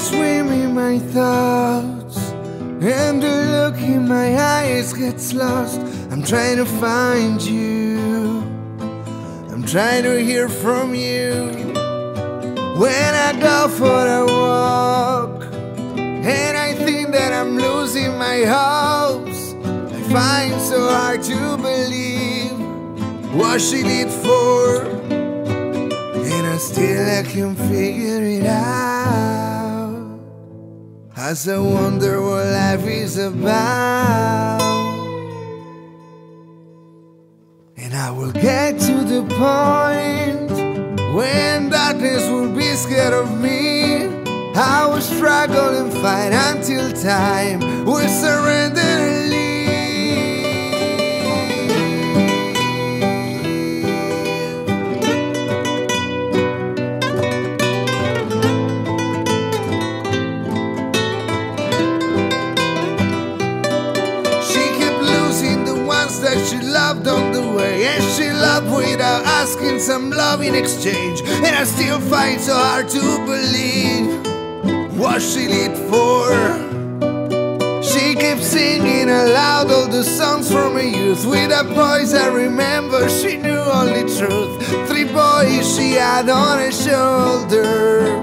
swim in my thoughts, and the look in my eyes gets lost. I'm trying to find you, I'm trying to hear from you. When I go for a walk, and I think that I'm losing my hopes, I find so hard to believe what she did for. And I still I can figure it out As I wonder what life is about. And I will get to the point When darkness will be scared of me. I will struggle and fight until time will surrender loved on the way, and she loved without asking some love in exchange. And I still find so hard to believe what she did for. She kept singing aloud all the songs from her youth. With a voice, I remember she knew only truth. Three boys she had on her shoulder,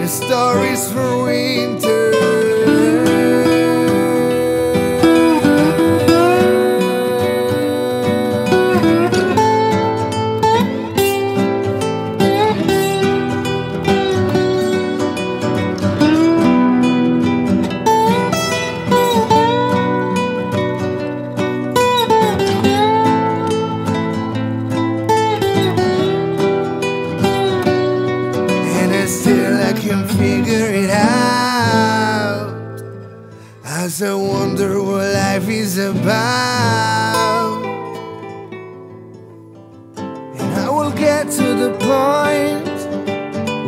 and stories for winter. As I wonder what life is about. And I will get to the point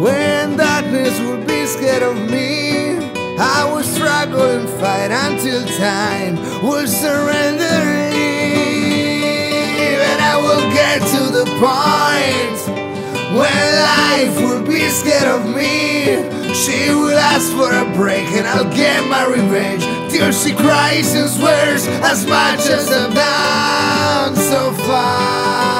when darkness will be scared of me. I will struggle and fight until time will surrender. And I will get to the point when life will be scared of me, she will ask for a break and I'll get my revenge. Till she cries and swears as much as I've done so far.